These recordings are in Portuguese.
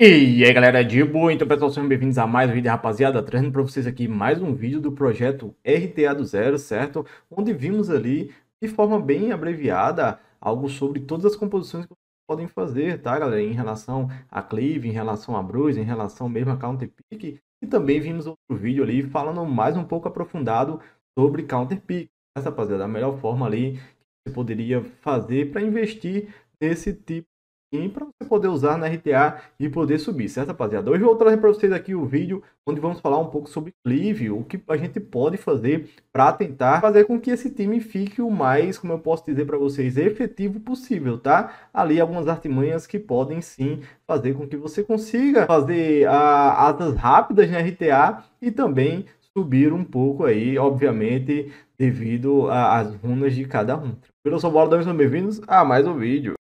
E aí galera, de boa? Então pessoal, sejam bem-vindos a mais um vídeo, rapaziada, trazendo para vocês aqui mais um vídeo do projeto RTA do Zero, certo? Onde vimos ali, de forma bem abreviada, algo sobre todas as composições que vocês podem fazer, tá galera? Em relação a Cleave, em relação a Bruce, em relação mesmo a Counter Pick, e também vimos outro vídeo ali falando mais um pouco aprofundado sobre Counter Pick, essa rapaziada, a melhor forma ali que você poderia fazer para investir nesse tipo para você poder usar na RTA e poder subir, certo, rapaziada? Hoje eu vou trazer para vocês aqui o vídeo onde vamos falar um pouco sobre Cleave, o que a gente pode fazer para tentar fazer com que esse time fique o mais, como eu posso dizer para vocês, efetivo possível, tá? Ali algumas artimanhas que podem sim fazer com que você consiga fazer a, asas rápidas na RTA e também subir um pouco aí, obviamente, devido às runas de cada um. Eu sou o Bola, bem-vindos a mais um vídeo.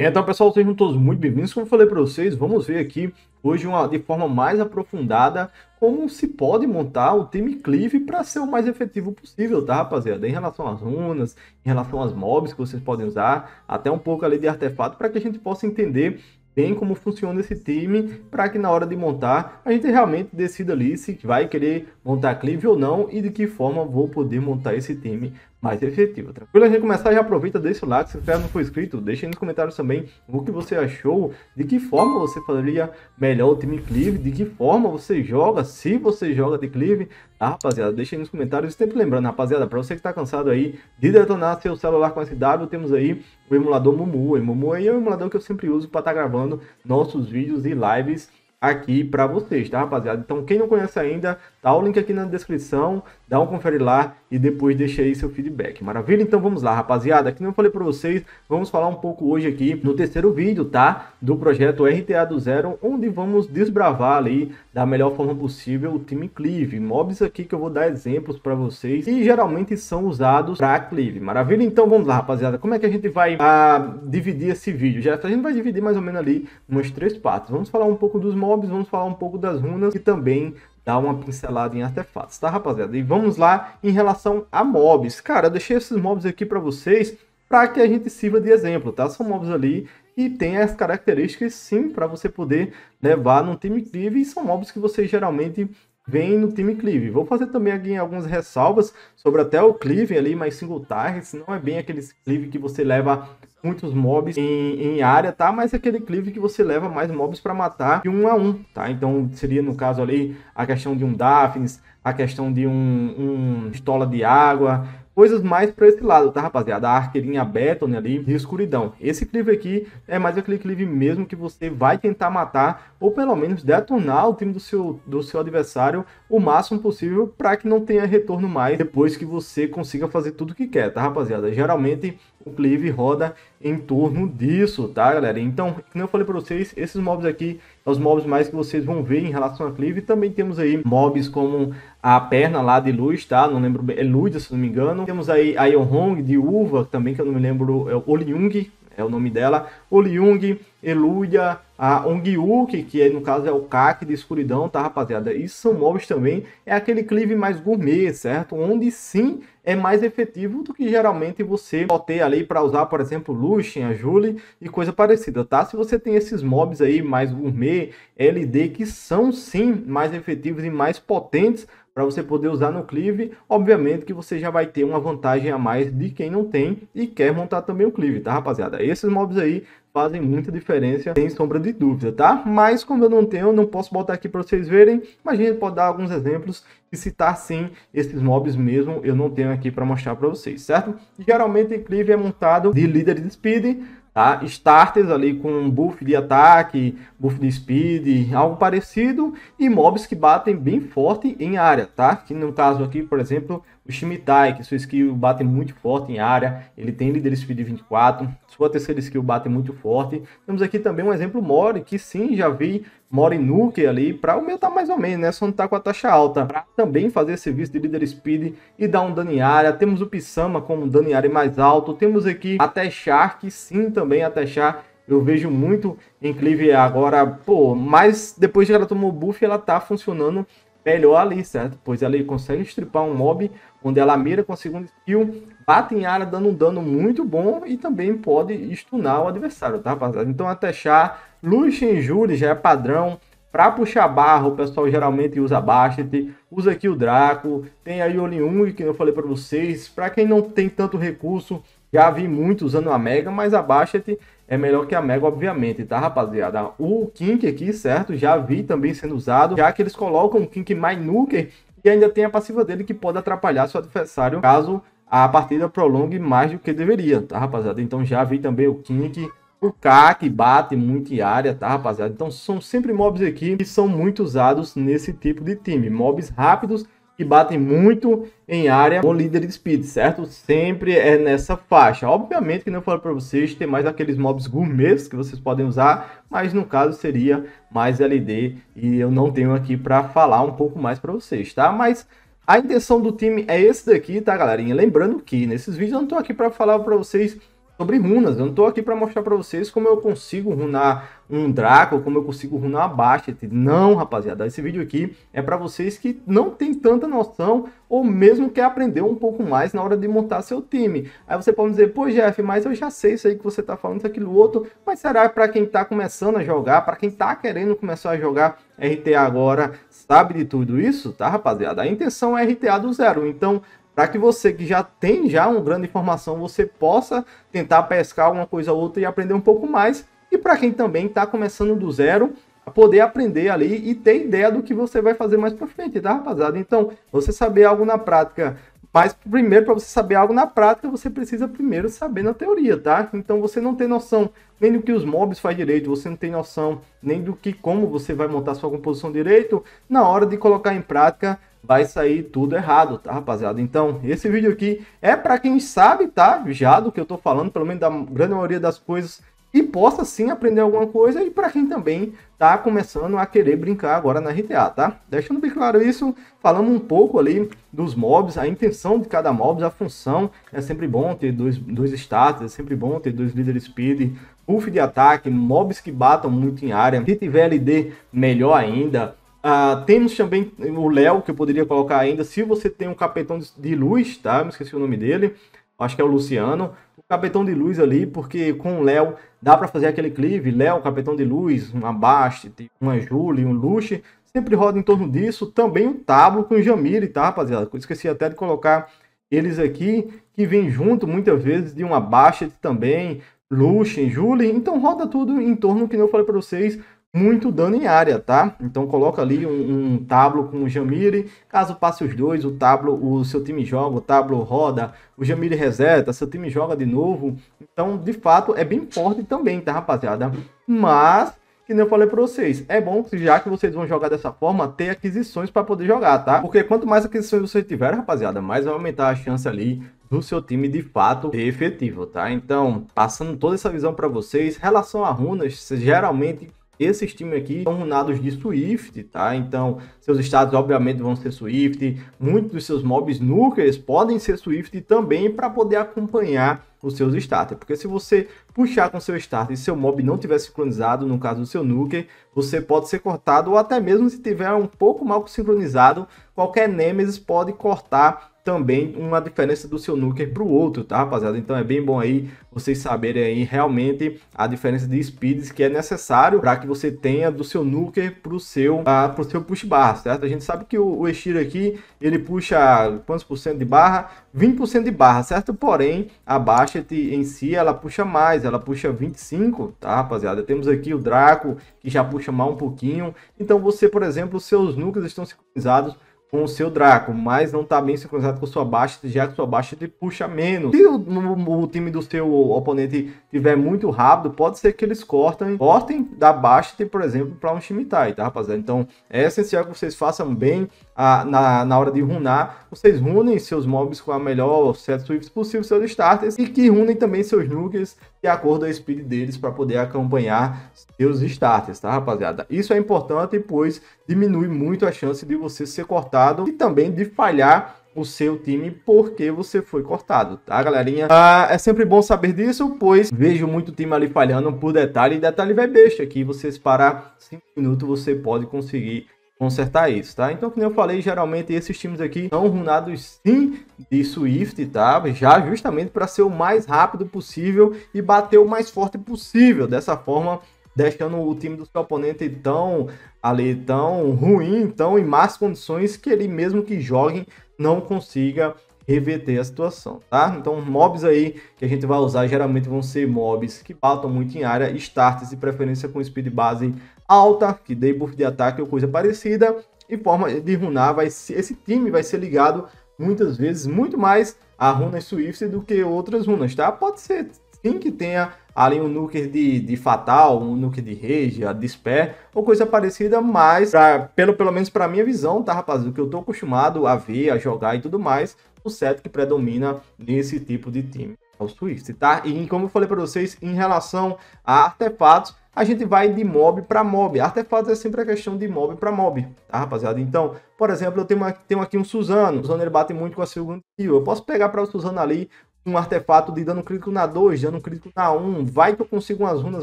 Então, pessoal, sejam todos muito bem-vindos. Como eu falei para vocês, vamos ver aqui hoje uma, de forma mais aprofundada como se pode montar o time Cleave para ser o mais efetivo possível, tá, rapaziada? Em relação às runas, em relação às mobs que vocês podem usar, até um pouco ali de artefato, para que a gente possa entender bem como funciona esse time, para que na hora de montar a gente realmente decida ali se vai querer montar Cleave ou não e de que forma vou poder montar esse time mais efetivo. Tranquilo? A gente começar, já aproveita, deixa o like, se você não for inscrito, deixa aí nos comentários também o que você achou, de que forma você faria melhor o time Cleave, de que forma você joga, se você joga de Cleave, tá rapaziada? Deixa aí nos comentários, sempre lembrando, rapaziada, para você que está cansado aí de detonar seu celular com SW, temos aí o emulador Mumu, o Mumu aí é o emulador que eu sempre uso para estar tá gravando nossos vídeos e lives aqui para vocês, tá, rapaziada? Então, quem não conhece ainda, tá o link aqui na descrição, dá um confere lá e depois deixa aí seu feedback. Maravilha? Então vamos lá, rapaziada. Aqui não falei para vocês, vamos falar um pouco hoje aqui no terceiro vídeo, tá? Do projeto RTA do Zero, onde vamos desbravar ali da melhor forma possível o time Cleave. Mobs aqui que eu vou dar exemplos para vocês e geralmente são usados para Cleave. Maravilha? Então vamos lá, rapaziada. Como é que a gente vai ah, dividir esse vídeo? Já a gente vai dividir mais ou menos ali umas três partes. Vamos falar um pouco dos mobs, vamos falar um pouco das runas e também dar uma pincelada em artefatos, tá, rapaziada? E vamos lá em relação a mobs. Cara, eu deixei esses mobs aqui para vocês para que a gente sirva de exemplo, tá? São mobs ali e tem as características sim para você poder levar no time Cleave e são mobs que você geralmente vem no time Cleave. Vou fazer também algumas ressalvas sobre até o Cleave ali, mais single targets, não é bem aquele Cleave que você leva muitos mobs em, em, área, tá? Mas é aquele cleave que você leva mais mobs para matar de um a um, tá? Então seria no caso ali a questão de um Daphnis, a questão de um, um pistola de água, coisas mais para esse lado, tá, rapaziada? A arqueirinha Beton ali de escuridão. Esse cleave aqui é mais aquele cleave mesmo que você vai tentar matar ou pelo menos detonar o time do seu, do seu adversário o máximo possível para que não tenha retorno mais depois que você consiga fazer tudo que quer, tá, rapaziada? Geralmente o cleave roda em torno disso, tá, galera? Então, como eu falei para vocês, esses mobs aqui são os mobs mais que vocês vão ver em relação a cleave. Também temos aí mobs como a perna lá de luz, tá? Não lembro bem, é luz, se não me engano. Temos aí a Hong de uva, também que eu não me lembro, é o Oliung, é o nome dela. Oliung, Eluia, a Ongyuk, que é, no caso é o CAC de escuridão, tá, rapaziada? Isso são mobs também, é aquele cleave mais gourmet, certo? Onde sim é mais efetivo do que geralmente você botar ali para usar, por exemplo, Lucian, a Julie e coisa parecida, tá? Se você tem esses mobs aí mais gourmet, LD, que são sim mais efetivos e mais potentes para você poder usar no Cleave, obviamente que você já vai ter uma vantagem a mais de quem não tem e quer montar também o Cleave, tá, rapaziada? Esses mobs aí fazem muita diferença, sem sombra de dúvida, tá? Mas como eu não tenho, não posso botar aqui para vocês verem, mas a gente pode dar alguns exemplos e citar sim esses mobs mesmo, eu não tenho aqui para mostrar para vocês, certo? Geralmente o Cleave é montado de líder de speed, tá? Starters ali com buff de ataque, buff de speed, algo parecido, e mobs que batem bem forte em área, tá? Que no caso aqui, por exemplo, o Shimitai, que sua skill bate muito forte em área, ele tem líder speed 24, sua terceira skill bate muito forte. Temos aqui também um exemplo Mori, que sim, já vi Mori Nuke ali, para o meu tá mais ou menos, né? Só não tá com a taxa alta, para também fazer serviço de líder speed e dar um dano em área. Temos o Pisama com um dano em área mais alto. Temos aqui a Techar, que sim, também a Techar eu vejo muito em Cleave agora, pô, mas depois que ela tomou buff, ela tá funcionando melhor ali, certo? Pois ela consegue estripar um mob onde ela mira com a segunda skill, bate em área dando um dano muito bom e também pode stunar o adversário, tá rapaziada? Então até chá, Lucian Jury já é padrão, para puxar barra, o pessoal geralmente usa Bastet, usa aqui o Draco, tem aí o Liung, que eu falei para vocês. Para quem não tem tanto recurso, já vi muito usando a Mega, mas a Bastet é melhor que a Mega, obviamente, tá, rapaziada? O Kink aqui, certo? Já vi também sendo usado, já que eles colocam o Kink Nuker e ainda tem a passiva dele que pode atrapalhar seu adversário caso a partida prolongue mais do que deveria, tá, rapaziada? Então já vi também o Kink o K que bate muito em área, tá, rapaziada? Então são sempre mobs aqui que são muito usados nesse tipo de time. Mobs rápidos que batem muito em área com líder de speed, certo? Sempre é nessa faixa. Obviamente que não falo para vocês, tem mais aqueles mobs gourmets que vocês podem usar, mas no caso seria mais LD e eu não tenho aqui para falar um pouco mais para vocês, tá? Mas a intenção do time é esse daqui, tá, galerinha? Lembrando que nesses vídeos eu não tô aqui para falar para vocês sobre runas. Eu não estou aqui para mostrar para vocês como eu consigo runar um Draco, como eu consigo runar uma Bastet. Não, rapaziada. Esse vídeo aqui é para vocês que não tem tanta noção ou mesmo quer aprender um pouco mais na hora de montar seu time. Aí você pode dizer, pô Jeff, mas eu já sei isso aí que você está falando, isso, aquilo, outro. Mas será para quem está começando a jogar, para quem está querendo começar a jogar RTA agora, sabe de tudo isso? Tá, rapaziada? A intenção é RTA do zero. Então, para que você que já tem já uma grande informação, você possa tentar pescar uma coisa ou outra e aprender um pouco mais. E para quem também está começando do zero, poder aprender ali e ter ideia do que você vai fazer mais para frente, tá, rapaziada? Então, você saber algo na prática, mas primeiro para você saber algo na prática, você precisa primeiro saber na teoria, tá? Então, você não tem noção nem do que os mobs faz direito, você não tem noção nem do que como você vai montar sua composição direito, na hora de colocar em prática, vai sair tudo errado, tá, rapaziada? Então, esse vídeo aqui é para quem sabe, tá, já do que eu tô falando, pelo menos da grande maioria das coisas, e possa sim aprender alguma coisa, e para quem também tá começando a querer brincar agora na RTA, tá? Deixando bem claro isso, falando um pouco ali dos mobs, a intenção de cada mob, a função, é sempre bom ter dois, dois status, é sempre bom ter dois líderes speed, buff de ataque, mobs que batam muito em área, se tiver LD, melhor ainda, Uh, temos também o Léo, que eu poderia colocar ainda, se você tem um capetão de luz, tá? Me esqueci o nome dele, acho que é o Luciano. O capetão de luz ali, porque com o Léo dá para fazer aquele clive, Léo, capetão de luz, uma Bast, uma Julie, um Luxe, sempre roda em torno disso. Também o Tablo com o Jamiri, tá, rapaziada? Eu esqueci até de colocar eles aqui, que vem junto muitas vezes de uma Bast também, Luxe, Julie. Então roda tudo em torno, que eu falei para vocês, muito dano em área, tá? Então coloca ali um, um tablo com o Jamiri, caso passe os dois, o tablo, o seu time joga, o tablo roda, o Jamiri reseta, seu time joga de novo. Então, de fato, é bem forte também, tá, rapaziada? Mas, que nem eu falei para vocês, é bom, já que vocês vão jogar dessa forma, ter aquisições para poder jogar, tá? Porque quanto mais aquisições você tiver, rapaziada, mais vai aumentar a chance ali do seu time de fato efetivo, tá? Então, passando toda essa visão para vocês, relação a runas, geralmente esses times aqui são runados de Swift, tá? Então, seus estados obviamente vão ser Swift. Muitos dos seus mobs nukers podem ser Swift também para poder acompanhar os seus starters. Porque se você puxar com seu starter e seu mob não tiver sincronizado, no caso do seu nuker, você pode ser cortado ou até mesmo se tiver um pouco mal sincronizado, qualquer Nemesis pode cortar também uma diferença do seu nuker para o outro, tá, rapaziada? Então é bem bom aí vocês saberem aí realmente a diferença de speeds que é necessário para que você tenha do seu nuker para o seu, uh, pro seu push barra, certo? A gente sabe que o, o Eshiro aqui, ele puxa quantos por cento de barra? 20% de barra, certo? Porém, a Bastet em si, ela puxa mais, ela puxa 25, tá, rapaziada? Temos aqui o Draco, que já puxa mais um pouquinho. Então você, por exemplo, seus núcleos estão sincronizados com o seu Draco, mas não está bem sincronizado com sua baixa, já que sua baixa te puxa menos. Se o, o, o, time do seu oponente tiver muito rápido, pode ser que eles cortem, cortem da baixa, por exemplo, para um Shimitai, tá, rapaziada? Então, é essencial que vocês façam bem a, na, na hora de runar, vocês runem seus mobs com a melhor set Swifts possível, seus starters, e que runem também seus nukes de acordo com a speed deles para poder acompanhar seus starters, tá, rapaziada? Isso é importante, pois diminui muito a chance de você ser cortado e também de falhar o seu time porque você foi cortado, tá, galerinha? Ah, é sempre bom saber disso, pois vejo muito time ali falhando por detalhe, e detalhe vai besta, que vocês parar 5 minutos você pode conseguir consertar isso, tá? Então, como eu falei, geralmente esses times aqui são runados sim de Swift, tá? Já justamente para ser o mais rápido possível e bater o mais forte possível. Dessa forma, deixando o time do seu oponente tão ali tão ruim, tão em más condições que ele mesmo que jogue não consiga reverter a situação, tá? Então, mobs aí que a gente vai usar geralmente vão ser mobs que batam muito em área, starts de preferência com speed base alta, que dê buff de ataque ou coisa parecida, e forma de runar, vai ser, esse time vai ser ligado muitas vezes muito mais a runas Swift do que outras runas, tá? Pode ser que tenha ali um nuker de, de Fatal, um nuker de Rage, a Despair, ou coisa parecida, mas pra, pelo, pelo menos para minha visão, tá, rapaz? O que eu tô acostumado a ver, a jogar e tudo mais, o set que predomina nesse tipo de time é o Swift, tá? E como eu falei para vocês, em relação a artefatos, a gente vai de mob para mob. Artefatos é sempre a questão de mob para mob, tá, rapaziada? Então, por exemplo, eu tenho, uma, tenho aqui um Suzano. O Suzano ele bate muito com a segunda kill. Eu posso pegar para o Suzano ali um artefato de dano crítico na 2, dano crítico na 1. Vai que eu consigo umas runas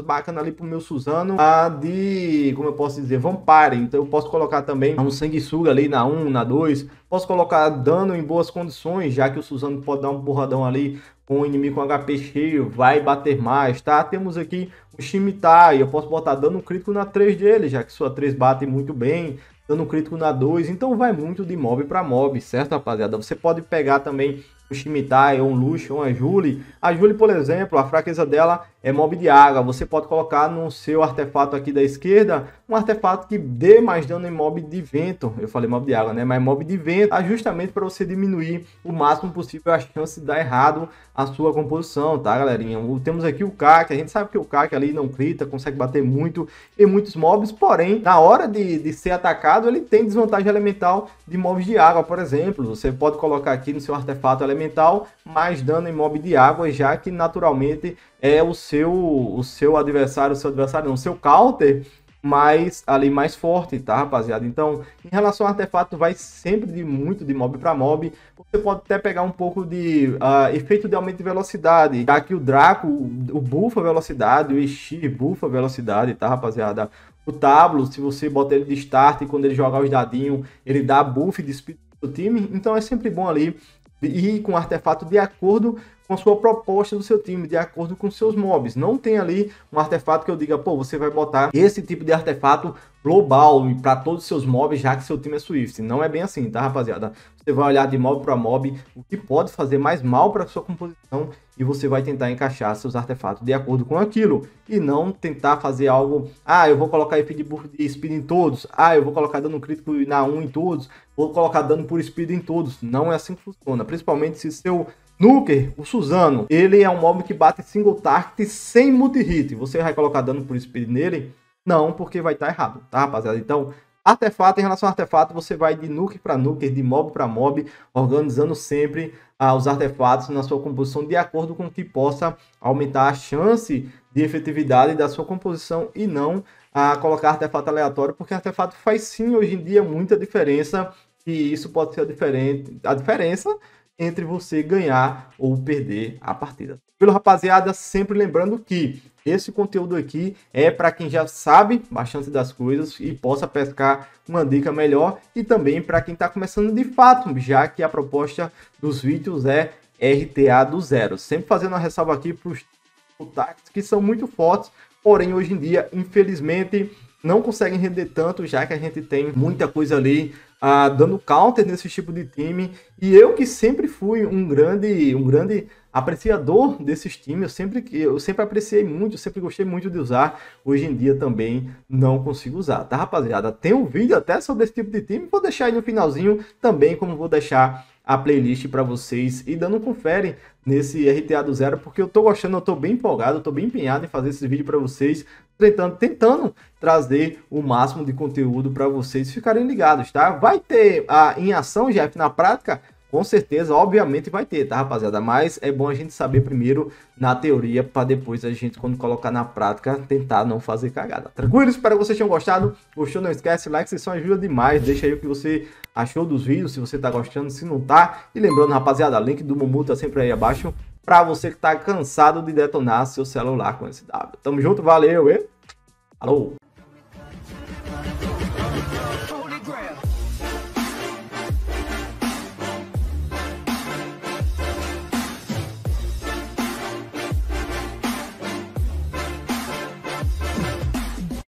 bacanas ali pro meu Suzano. A de, como eu posso dizer, Vampire. Então eu posso colocar também um Sanguessuga ali na 1, na 2. Posso colocar dano em boas condições, já que o Suzano pode dar um porradão ali com o inimigo com HP cheio, vai bater mais, tá? Temos aqui o Shimitai, eu posso botar dano crítico na 3 dele, já que sua 3 bate muito bem, dano crítico na 2, então vai muito de mob para mob, certo, rapaziada? Você pode pegar também o Shimitai, ou um Luxo, ou uma Julie. A Julie, por exemplo, a fraqueza dela é mob de água. Você pode colocar no seu artefato aqui da esquerda um artefato que dê mais dano em mob de vento. Eu falei mob de água, né? Mas mob de vento, tá? justamente para você diminuir o máximo possível a chance de dar errado a sua composição, tá, galerinha? Temos aqui o Kak, a gente sabe que o Kak ali não crita, consegue bater muito em muitos mobs, porém, na hora de, de ser atacado, ele tem desvantagem elemental de mobs de água, por exemplo. Você pode colocar aqui no seu artefato elemental mais dano em mob de água, já que naturalmente é o seu o seu adversário, o seu adversário, não, o seu counter mais ali mais forte, tá, rapaziada? Então, em relação ao artefato, vai sempre de muito de mob para mob. Você pode até pegar um pouco de uh, efeito de aumento de velocidade, já que o Draco, o bufa velocidade, o Exir bufa velocidade, tá, rapaziada? O Tablo, se você botar ele de start quando ele jogar os dadinhos, ele dá buff de speed do time. Então é sempre bom ali ir com artefato de acordo com a sua proposta do seu time, de acordo com seus mobs. Não tem ali um artefato que eu diga, pô, você vai botar esse tipo de artefato global para todos os seus mobs, já que seu time é Swift. Não é bem assim, tá, rapaziada? Você vai olhar de mob para mob, o que pode fazer mais mal para sua composição e você vai tentar encaixar seus artefatos de acordo com aquilo e não tentar fazer algo, ah, eu vou colocar speed de speed em todos, ah, eu vou colocar dano crítico na 1 em todos, vou colocar dano por speed em todos. Não é assim que funciona, principalmente se seu Nuker, o Suzano, ele é um mob que bate single target sem multi-hit. Você vai colocar dano por speed nele? Não, porque vai estar tá errado, tá, rapaziada? Então, artefato, em relação ao artefato, você vai de nuker para nuker, de mob para mob, organizando sempre ah, os artefatos na sua composição de acordo com que possa aumentar a chance de efetividade da sua composição e não ah, colocar artefato aleatório, porque artefato faz sim hoje em dia muita diferença e isso pode ser a, diferente, a diferença entre você ganhar ou perder a partida. Pelo rapaziada, sempre lembrando que esse conteúdo aqui é para quem já sabe bastante das coisas e possa pescar uma dica melhor e também para quem está começando de fato, já que a proposta dos vídeos é RTA do zero. Sempre fazendo uma ressalva aqui para os ataques que são muito fortes, porém hoje em dia, infelizmente, não conseguem render tanto, já que a gente tem muita coisa ali ah, dando counter nesse tipo de time. E eu que sempre fui um grande, um grande apreciador desses times, eu sempre, eu sempre apreciei muito, eu sempre gostei muito de usar. Hoje em dia também não consigo usar, tá, rapaziada? Tem um vídeo até sobre esse tipo de time, vou deixar aí no finalzinho também, como vou deixar a playlist para vocês e dando um confere nesse RTA do zero, porque eu tô gostando, eu tô bem empolgado, eu tô bem empenhado em fazer esse vídeo para vocês, tentando, tentando trazer o máximo de conteúdo para vocês ficarem ligados, tá? Vai ter a, em ação, Jeff, na prática, com certeza, obviamente vai ter, tá, rapaziada? Mas é bom a gente saber primeiro na teoria, para depois a gente, quando colocar na prática, tentar não fazer cagada. Tranquilo? Espero que vocês tenham gostado. Gostou? Não esquece, like, vocês são ajuda demais. Deixa aí o que você achou dos vídeos, se você tá gostando, se não tá. E lembrando, rapaziada, link do Mumu tá sempre aí abaixo, para você que tá cansado de detonar seu celular com esse W. Tamo junto, valeu e... Alô!